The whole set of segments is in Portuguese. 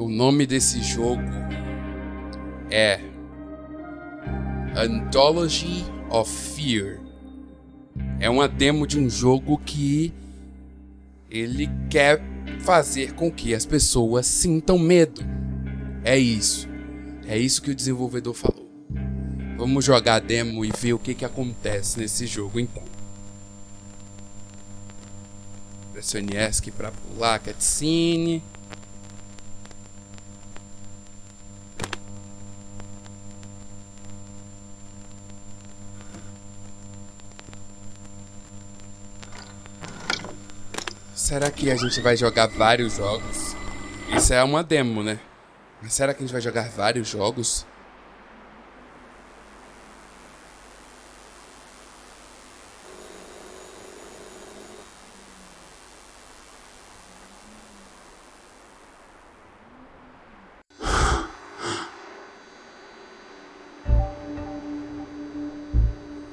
O nome desse jogo é Anthology of Fear. É uma demo de um jogo que ele quer fazer com que as pessoas sintam medo. É isso. É isso que o desenvolvedor falou. Vamos jogar a demo e ver o que, que acontece nesse jogo então. Pressione ESC para pular cutscene. Será que a gente vai jogar vários jogos? Isso é uma demo, né? Mas será que a gente vai jogar vários jogos?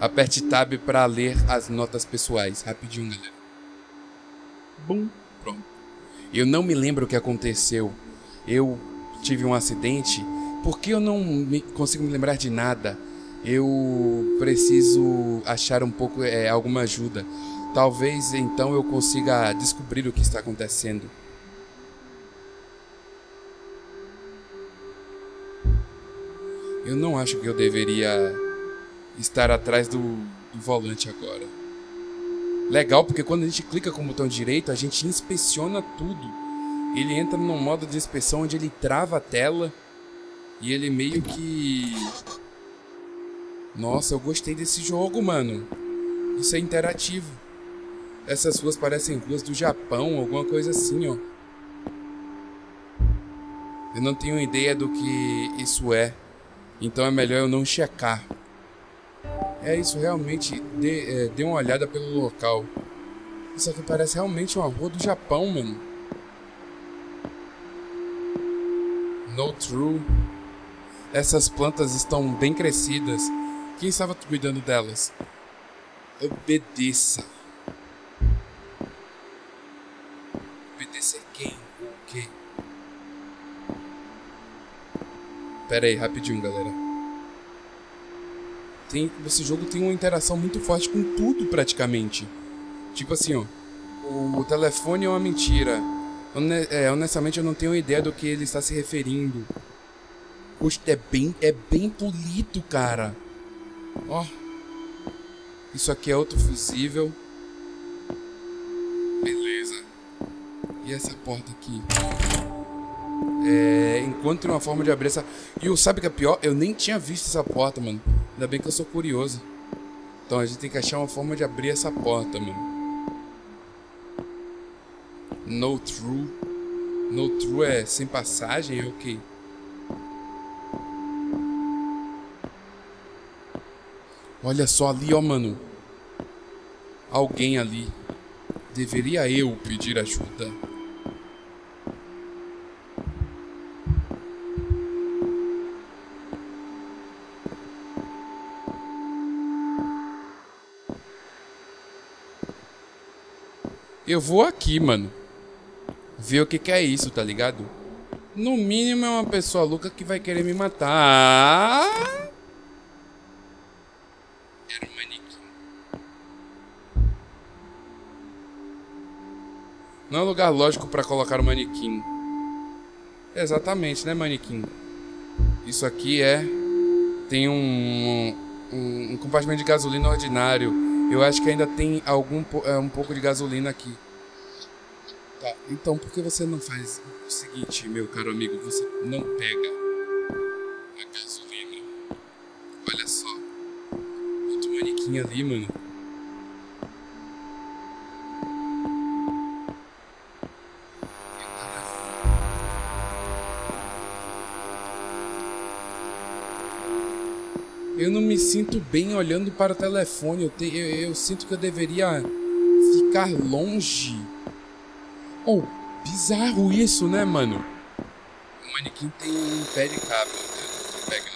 Aperte Tab para ler as notas pessoais. Rapidinho, galera. Bum, pronto. Eu não me lembro o que aconteceu. Eu tive um acidente. Por que eu não me, consigo me lembrar de nada? Eu preciso achar um pouco é, alguma ajuda. Talvez então eu consiga descobrir o que está acontecendo. Eu não acho que eu deveria estar atrás do, do volante agora. Legal, porque quando a gente clica com o botão direito, a gente inspeciona tudo. Ele entra num modo de inspeção onde ele trava a tela e ele meio que. Nossa, eu gostei desse jogo, mano. Isso é interativo. Essas ruas parecem ruas do Japão, alguma coisa assim, ó. Eu não tenho ideia do que isso é, então é melhor eu não checar. É isso, realmente, dê, é, dê uma olhada pelo local. Isso aqui parece realmente uma rua do Japão, mano. No true. Essas plantas estão bem crescidas. Quem estava cuidando delas? Obedeça. Obedecer quem? O quê? Pera aí, rapidinho, galera tem, esse jogo tem uma interação muito forte com tudo praticamente. Tipo assim, ó, o, telefone é uma mentira. É, honestamente eu não tenho ideia do que ele está se referindo. Poxa, é bem, é bem polido, cara. Ó. Isso aqui é outro fusível. Beleza. E essa porta aqui? É, encontre uma forma de abrir essa. E o sabe que é pior? Eu nem tinha visto essa porta, mano. Ainda bem que eu sou curioso. Então a gente tem que achar uma forma de abrir essa porta, mano. No true. No true é sem passagem? É o okay. Olha só ali, ó, mano. Alguém ali. Deveria eu pedir ajuda. Eu vou aqui, mano. Ver o que, que é isso, tá ligado? No mínimo é uma pessoa louca que vai querer me matar. Era um manequim. Não é lugar lógico para colocar o um manequim. Exatamente, né, manequim? Isso aqui é. Tem um, um, um compartimento de gasolina ordinário eu acho que ainda tem algum é, um pouco de gasolina aqui. Tá, então por que você não faz o seguinte, meu caro amigo? Você não pega a gasolina. Olha só. Outro manequim ali, mano. Sinto bem olhando para o telefone. Eu, te, eu, eu sinto que eu deveria ficar longe. Oh, bizarro isso, né, mano? O manequim tem um pé de cabra.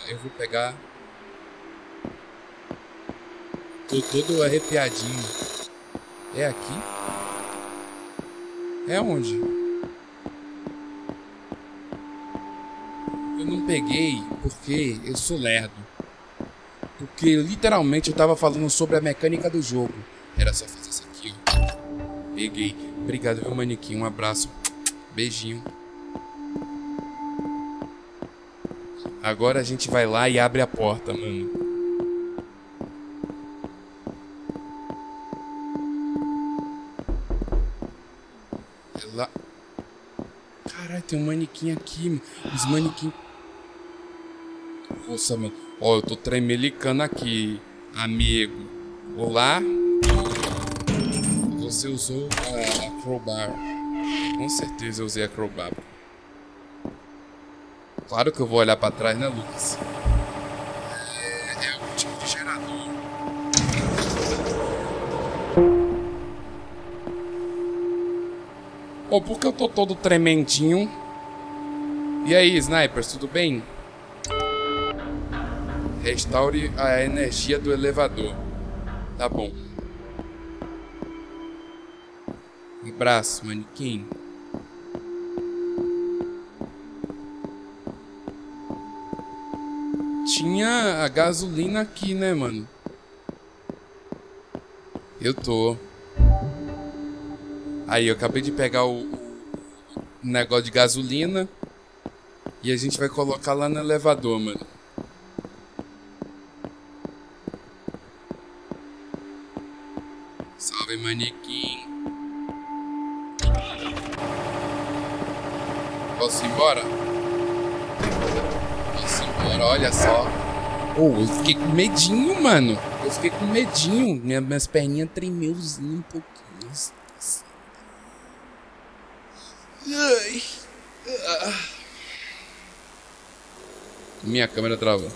Eu vou pegar. Tô todo arrepiadinho. É aqui? É onde? Eu não peguei porque eu sou lerdo. Porque literalmente eu tava falando sobre a mecânica do jogo. Era só fazer isso aqui, ó. Peguei. Obrigado, meu manequim. Um abraço. Beijinho. Agora a gente vai lá e abre a porta, mano. Lá. Caralho, tem um manequim aqui. Os manequim. Nossa, mano. Ó, eu tô tremelicando aqui, amigo. Olá. Você usou a Acrobar. Com certeza eu usei Acrobar. Claro que eu vou olhar pra trás, né, Lucas? É, é o tipo de gerador. Pô, por que eu tô todo tremendinho? E aí, snipers, tudo bem? Restaure a energia do elevador. Tá bom. Um abraço, manequim. Tinha a gasolina aqui, né, mano? Eu tô. Aí, eu acabei de pegar o negócio de gasolina. E a gente vai colocar lá no elevador, mano. Manequim. Posso ir embora? Posso ir embora, olha só. Oh, eu fiquei com medinho, mano. Eu fiquei com medinho. Minha, minhas perninhas tremeuzinho um pouquinho. Ah. Minha câmera travou.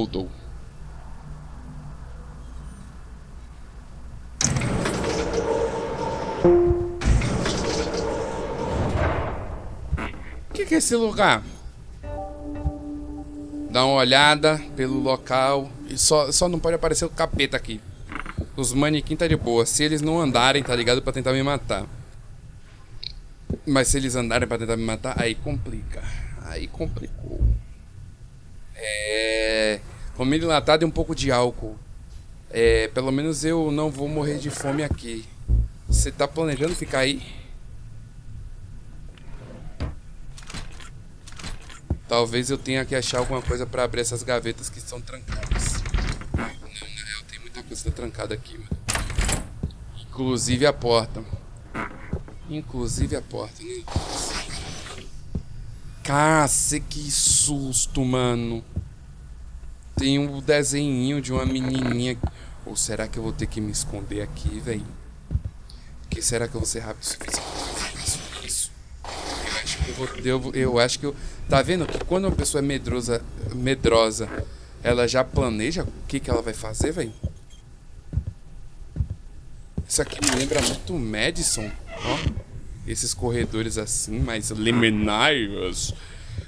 Voltou. O que, que é esse lugar? Dá uma olhada pelo local. E só, só não pode aparecer o capeta aqui. Os manequins tá de boa. Se eles não andarem, tá ligado? Pra tentar me matar. Mas se eles andarem pra tentar me matar, aí complica. Aí complicou. Comida enlatada e um pouco de álcool. É. Pelo menos eu não vou morrer de fome aqui. Você tá planejando ficar aí? Talvez eu tenha que achar alguma coisa pra abrir essas gavetas que estão trancadas. Não, na real tem muita coisa trancada aqui, mano. Inclusive a porta. Inclusive a porta, né? Cacete, que susto, mano. Tem um desenho de uma menininha. Ou será que eu vou ter que me esconder aqui, velho? Que será que eu vou ser rápido o suficiente? Eu. Eu, eu acho que eu. Tá vendo que quando uma pessoa é medrosa, medrosa, ela já planeja o que, que ela vai fazer, velho? Isso aqui me lembra muito Madison, ó. Esses corredores assim, mais liminares.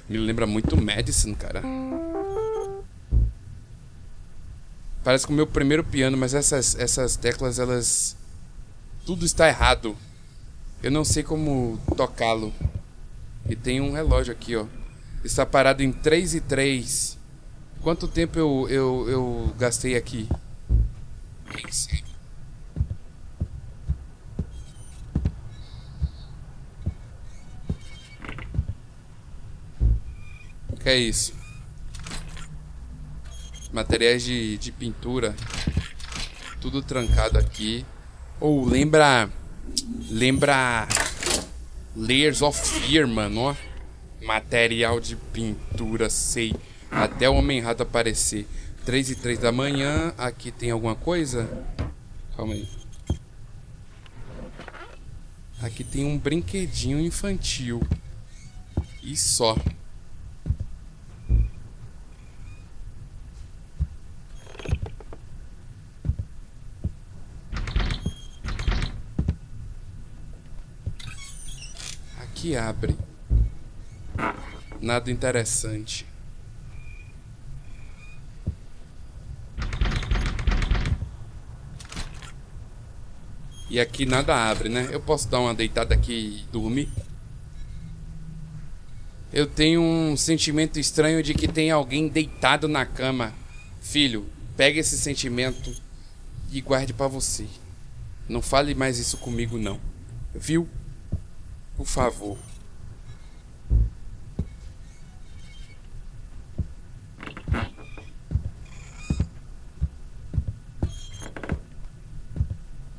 Me lembra muito Madison, cara. Parece que o meu primeiro piano, mas essas, essas teclas, elas. Tudo está errado. Eu não sei como tocá-lo. E tem um relógio aqui, ó. Está parado em 3 e 3. Quanto tempo eu, eu, eu gastei aqui? Sabe? O que é isso? Materiais de, de pintura. Tudo trancado aqui. Ou oh, lembra. Lembra. Layers of Fear, mano, ó. Material de pintura, sei. Até o Homem Rato aparecer. 3 e 3 da manhã. Aqui tem alguma coisa? Calma aí. Aqui tem um brinquedinho infantil. E só. Aqui abre. Nada interessante. E aqui nada abre, né? Eu posso dar uma deitada aqui e dormir? Eu tenho um sentimento estranho de que tem alguém deitado na cama. Filho, pegue esse sentimento e guarde para você. Não fale mais isso comigo não. Viu? Por favor.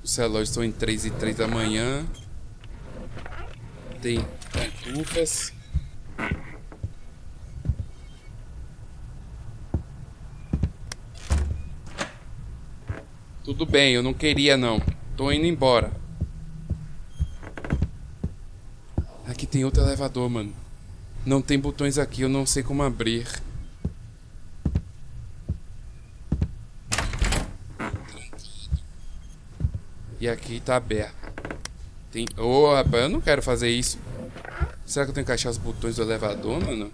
Os relógios estão em 3 e 3 da manhã. Tem pantufas. Tudo bem, eu não queria não. Tô indo embora. Aqui tem outro elevador, mano. Não tem botões aqui, eu não sei como abrir. E aqui tá aberto. Tem... Ô, oh, rapaz, eu não quero fazer isso. Será que eu tenho que achar os botões do elevador, mano?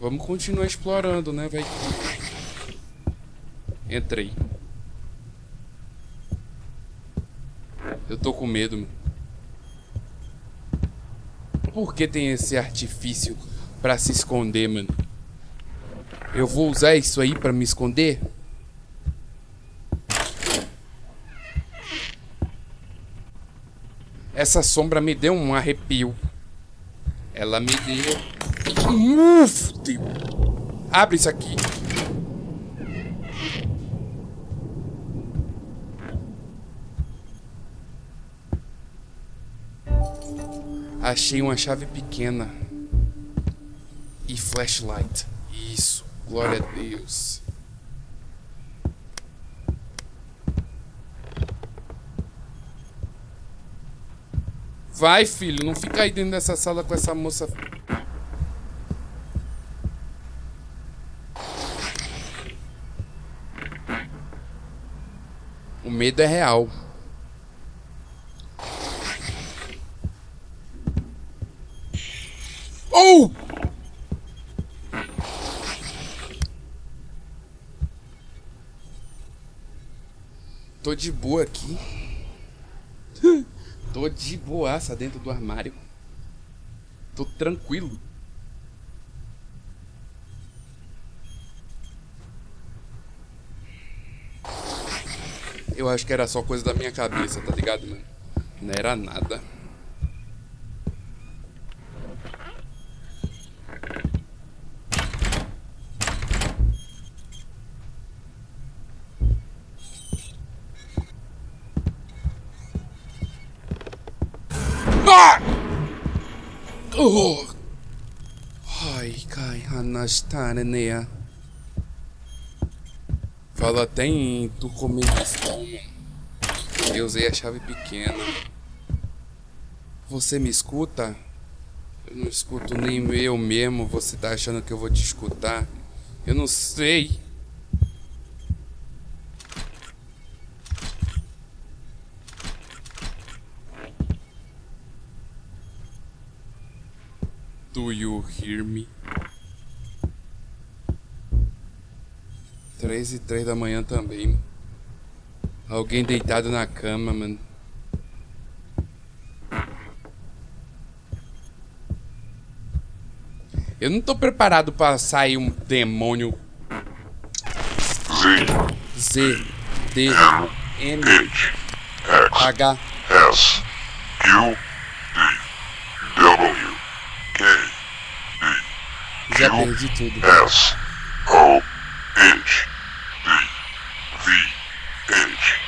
Vamos continuar explorando, né? Vai. Entrei. Eu tô com medo, mano. Por que tem esse artifício pra se esconder, mano? Eu vou usar isso aí pra me esconder? Essa sombra me deu um arrepio. Ela me deu. Uf, Deus. Abre isso aqui. Achei uma chave pequena. E flashlight. Isso. Glória a Deus. Vai, filho. Não fica aí dentro dessa sala com essa moça. O medo é real. Oh! Tô de boa aqui. Tô de boaça dentro do armário. Tô tranquilo. Eu acho que era só coisa da minha cabeça, tá ligado, mano? Não era nada. Ai, kai Anastarnea. Fala até em Turcomenistão, Eu usei a chave pequena. Você me escuta? Eu não escuto nem eu mesmo. Você tá achando que eu vou te escutar? Eu não sei. Do you hear me? Três e três da manhã também. Alguém deitado na cama, mano. Eu não tô preparado para sair um demônio. Z. Z. D. N. H. H. S. U. D. W. K. D. Já perdi tudo. S. O. H. D. V. H.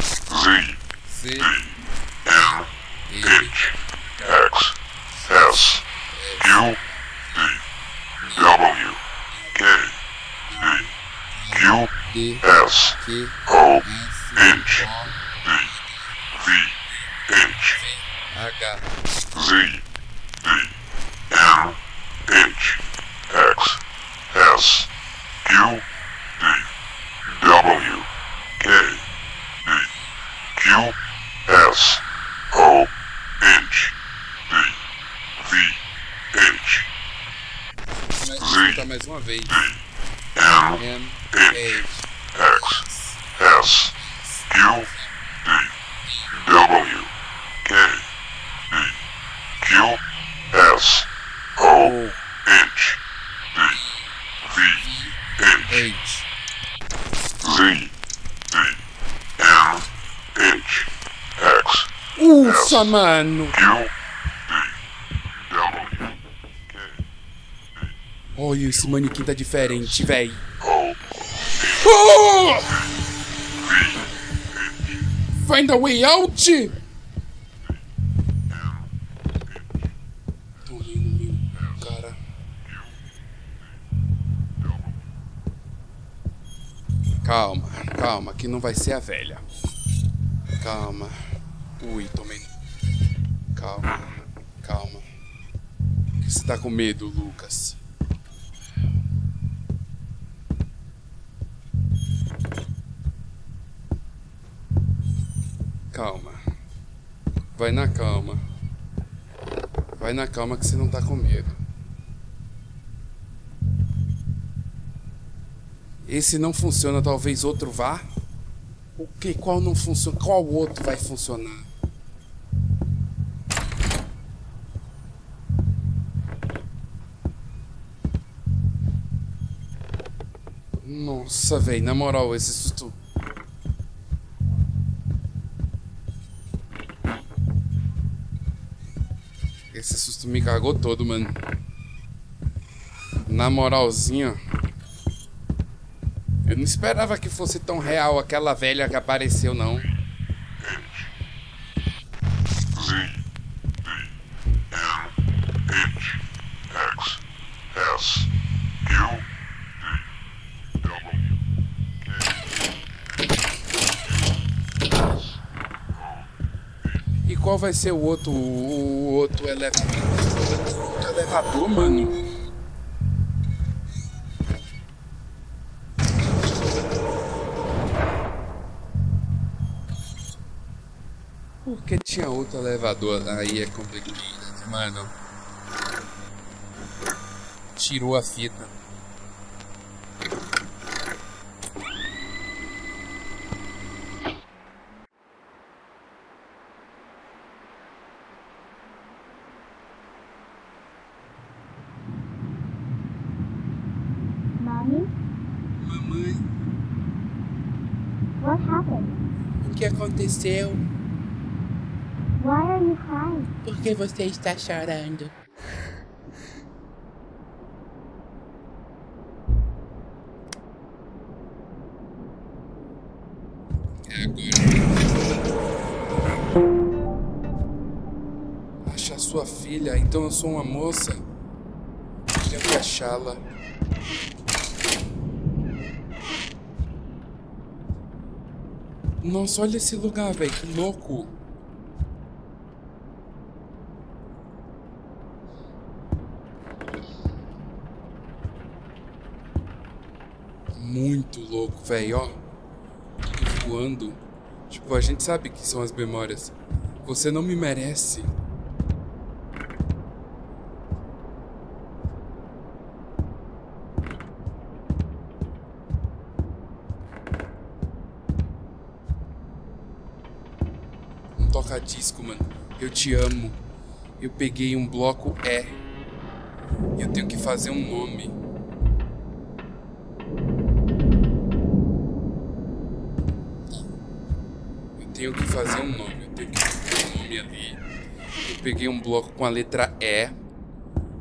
Z. Z. D. N. E. H. X. S. U. D. W. K. D. Q. D. S. Q. O. S. H. O. D. V. H. H. Z. D. N. H. X. S. Q. D. W. K. D. Q. S. O. H. D. V. H. Mas escuta mais uma vez. N. M. H. H. X. S. Q. Z D N H X Ufa, mano! U D W Olha, esse manequim tá diferente, véi. O Oh! Find a way out! Calma, calma, que não vai ser a velha. Calma. Ui, tomei. Calma, calma. Por que você tá com medo, Lucas? Calma. Vai na calma. Vai na calma que você não tá com medo. Esse não funciona, talvez outro vá. O que? Qual não funciona? Qual outro vai funcionar? Nossa, velho, na moral, esse susto. Esse susto me cagou todo, mano. Na moralzinha. Eu não esperava que fosse tão real aquela velha que apareceu, não. E qual vai ser o outro. O outro elevador? O outro elevador, mano. Outro elevador aí é complicado, mano. Tirou a fita. Mommy, Mamãe, what happened? o que aconteceu? Why are you crying? Por que você está chorando? Agora. Achar sua filha, então eu sou uma moça. Tenho que achá-la. Nossa, olha esse lugar, velho, que louco. Muito louco, velho, ó. Voando. Tipo, a gente sabe que são as memórias. Você não me merece. Um toca-disco, mano. Eu te amo. Eu peguei um bloco. E eu tenho que fazer um nome. Tenho que fazer um nome. Eu tenho que fazer um nome ali. Eu peguei um bloco com a letra E.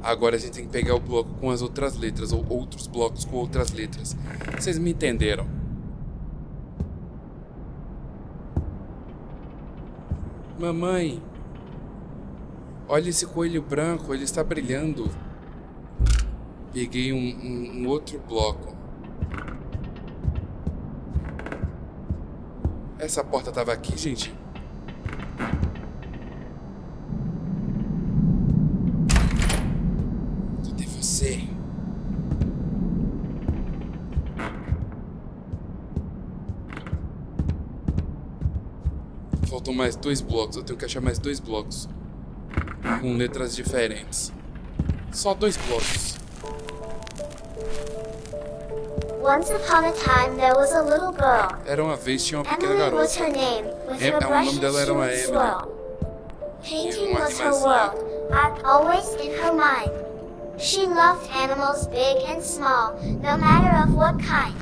Agora a gente tem que pegar o bloco com as outras letras, ou outros blocos com outras letras. Vocês me entenderam? Mamãe, olha esse coelho branco, ele está brilhando. Peguei um, um- um outro bloco. Essa porta estava aqui, gente? Cadê você? Faltam mais dois blocos. Eu tenho que achar mais dois blocos. Com letras diferentes. Só dois blocos. Era uma vez, tinha uma pequena Emily was garota. her name, with Em- her o brush nome dela era uma Emily. Painting was her world, always in her mind. She loved animals big and small, no matter of what kind.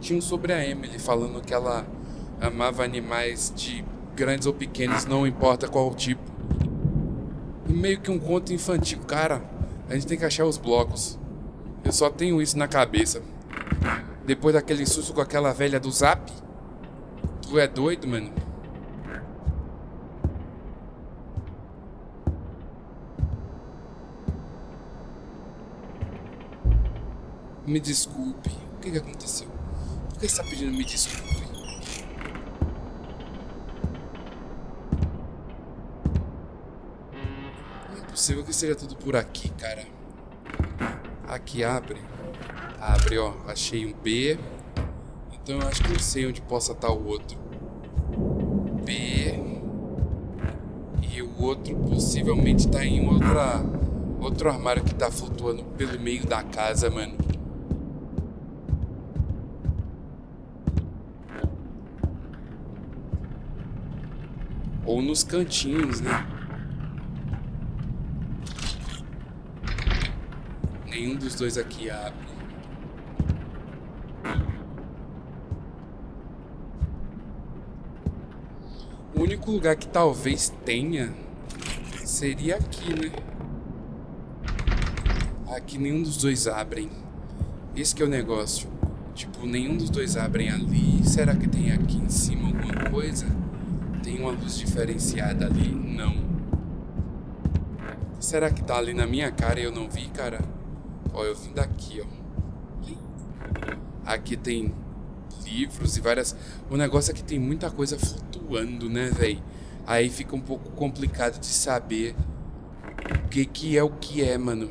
tinha um sobre a Emily falando que ela amava animais de grandes ou pequenos, não importa qual tipo. E meio que um conto infantil, cara. A gente tem que achar os blocos. Eu só tenho isso na cabeça. Depois daquele susto com aquela velha do Zap. Tu é doido, mano? Me desculpe. O que, que aconteceu? Por que você está pedindo me desculpe? Não é possível que seja tudo por aqui, cara. Aqui abre. Abre, ó. Achei um B. Então eu acho que eu sei onde possa estar o outro. B. E o outro possivelmente tá em outra. Outro armário que tá flutuando pelo meio da casa, mano. Ou nos cantinhos, né? Dos dois aqui abre. O único lugar que talvez tenha seria aqui, né? Aqui nenhum dos dois abrem. Esse é o negócio. Tipo, nenhum dos dois abrem ali. Será que tem aqui em cima alguma coisa? Tem uma luz diferenciada ali? Não. Será que tá ali na minha cara e eu não vi, cara? Ó, eu vim daqui, ó. Aqui tem livros e várias. O negócio é que tem muita coisa flutuando, né, velho? Aí fica um pouco complicado de saber o que que é o que é, mano.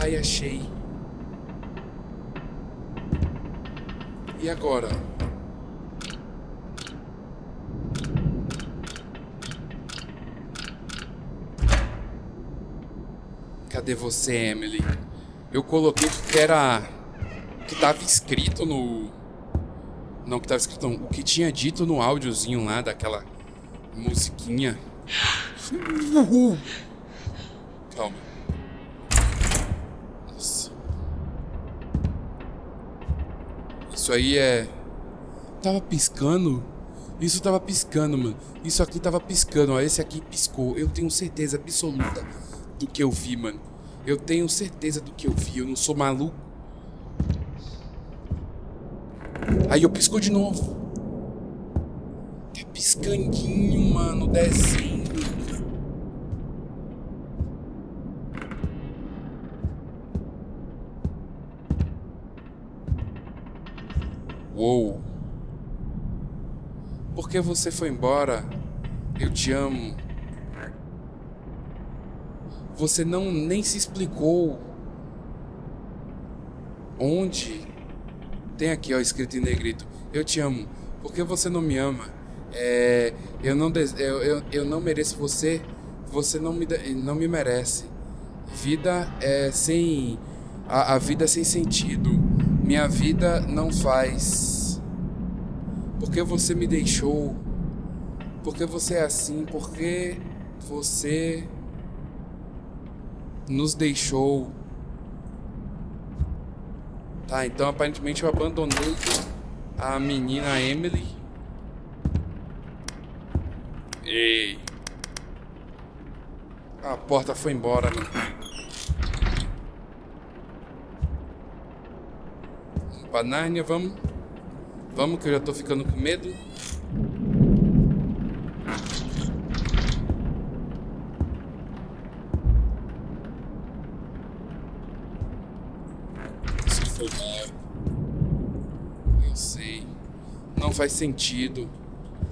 Ai, achei. E agora? Cadê você, Emily? Eu coloquei o que era. O que tava escrito no. Não, o que tava escrito não. O que tinha dito no áudiozinho lá daquela musiquinha. Calma. Nossa. Isso aí é. Tava piscando. Isso tava piscando, mano. Isso aqui tava piscando, ó. Esse aqui piscou. Eu tenho certeza absoluta do que eu vi, mano. Eu tenho certeza do que eu vi. Eu não sou maluco. Aí eu piscou de novo. Tá piscandinho, mano. Descendo. Uou. Por que você foi embora? Eu te amo. Você não nem se explicou onde tem aqui ó escrito em negrito. Eu te amo. Por que você não me ama? É, eu não eu, eu, eu não mereço você. Você não me não me merece. Vida é sem a, a vida é sem sentido. Minha vida não faz. Por que você me deixou? Por que você é assim? Por que você nos deixou? Tá, então aparentemente eu abandonei a menina Emily. Ei. A porta foi embora, né? Vamos pra vamos. Vamos que eu já tô ficando com medo. Isso foi mal. Eu sei. Não faz sentido.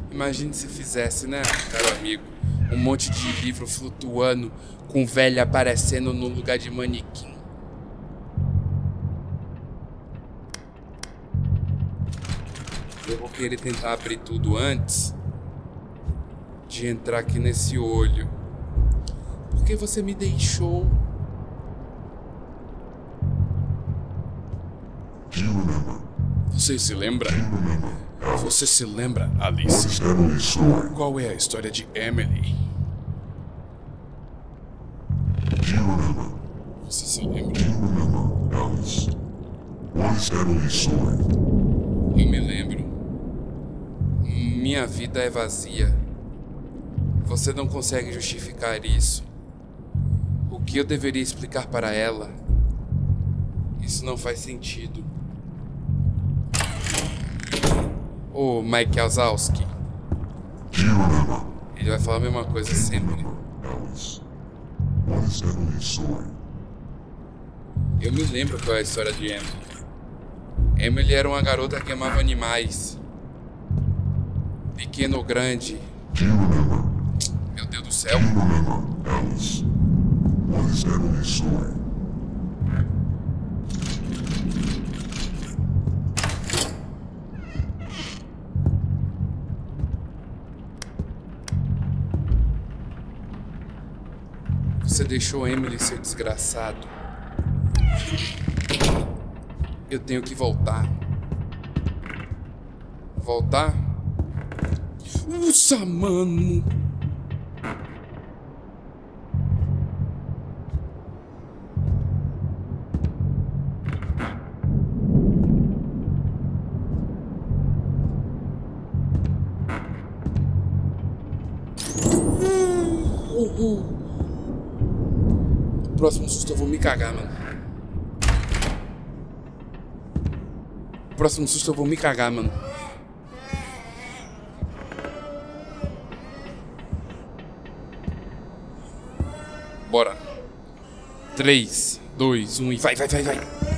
Imagine se fizesse, né, caro amigo? Um monte de livro flutuando, com velha aparecendo no lugar de manequim. Eu vou querer tentar abrir tudo antes de entrar aqui nesse olho. Porque você me deixou. Você se lembra? Você se lembra, Alice? Qual é a história de Emily? Você se lembra? Do you remember, Alice? What is Emily's story? Eu me lembro. Minha vida é vazia. Você não consegue justificar isso. O que eu deveria explicar para ela? Isso não faz sentido. Ô, Mike Wazowski, ele vai falar a mesma coisa sempre. Alice? What is Emily's story? Eu me lembro qual é a história de Emily. Emily era uma garota que amava animais. Pequeno ou grande. Do you remember? Meu Deus do céu. Do deixou Emily ser desgraçado. Eu tenho que voltar. Voltar? Usa, mano! Próximo susto eu vou me cagar, mano. Próximo susto eu vou me cagar, mano. Bora. 3, 2, 1 e vai, vai, vai, vai.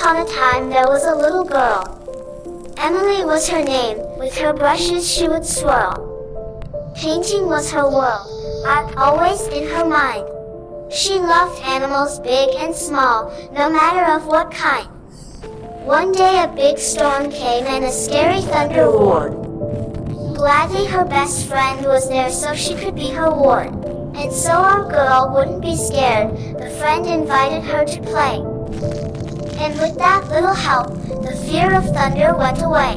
Upon a time there was a little girl. Emily was her name, with her brushes she would swirl. Painting was her world, art always in her mind. She loved animals big and small, no matter of what kind. One day a big storm came and a scary thunder roared. Gladly her best friend was there so she could be her ward. And so our girl wouldn't be scared, the friend invited her to play. And with that little help, the fear of thunder went away.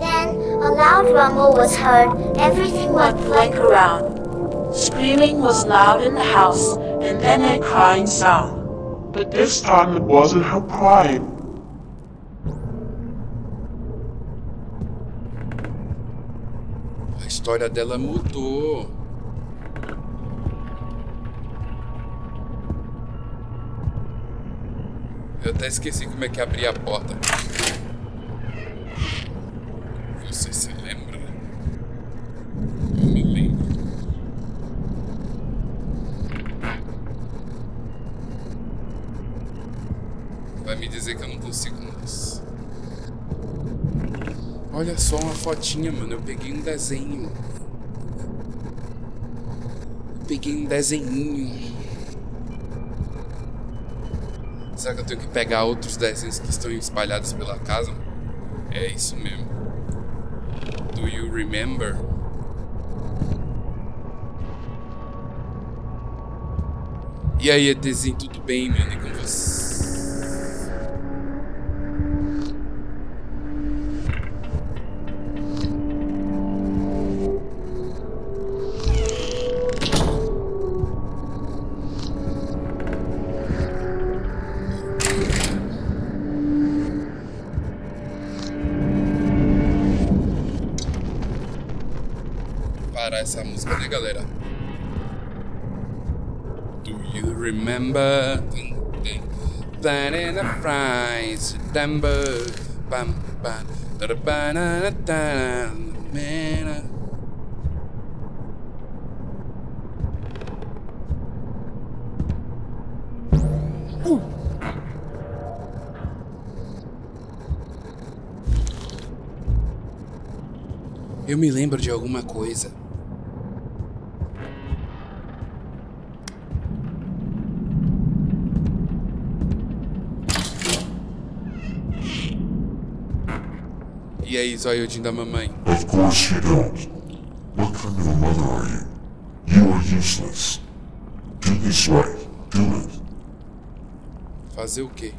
Then, a loud rumble was heard, everything went went blank around. Screaming was loud in the house, and then a crying sound. But this time it wasn't her crying. A história dela mudou. Eu até esqueci como é que abria a porta. Você se lembra? Eu me lembro. Vai me dizer que eu não consigo mais. Olha só uma fotinha, mano. Eu peguei um desenho. Eu peguei um desenhinho. Será que eu tenho que pegar outros desenhos que estão espalhados pela casa? É isso mesmo. Do you remember? E aí, ETzinho, tudo bem? E com você? Surprise, Dumbo, bam, bam, Uh. Eu me lembro de alguma coisa. E aí, zoiudinho da mamãe? Of course you don't. What kind of a mother are you? You are useless. Do this right. Do it. Fazer o quê?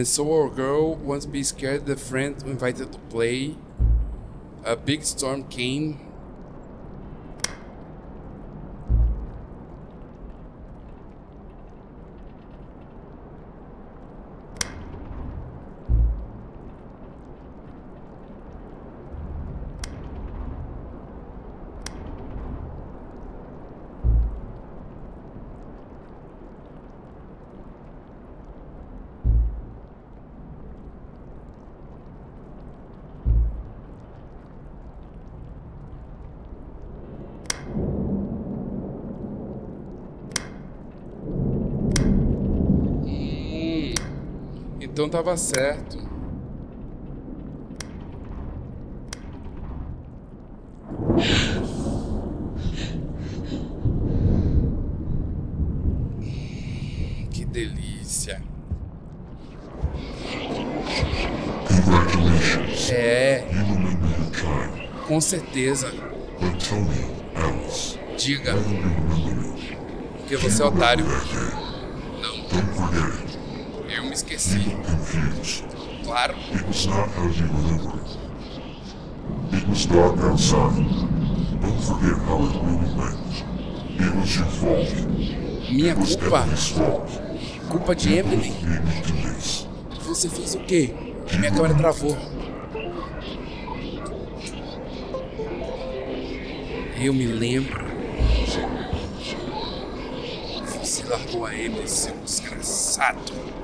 And so our girl once be scared the friend invited to play. A big storm came. Então tava certo. Que delícia. Congratulations. É, com certeza. Diga, porque você é otário. Não, Confused. Claro. It was not how you remember it. It was dark outside. Don't forget how it really went. It was your fault. Minha was culpa? Fault. Culpa de Emily? Você fez o quê? Minha câmera travou. Eu me lembro. Você largou a Emily, seu desgraçado.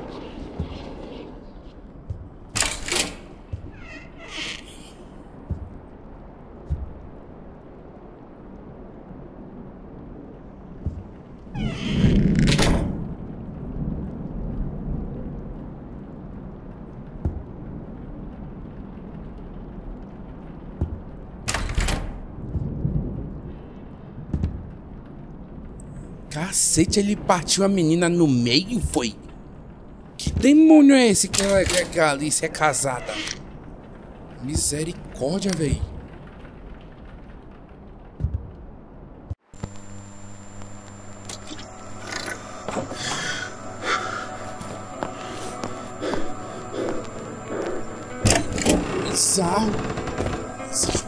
Cacete, ele partiu a menina no meio, foi? Que demônio é esse que, ela, que, que Alice é casada? Misericórdia. Bizarro. Bizarro, bizarro.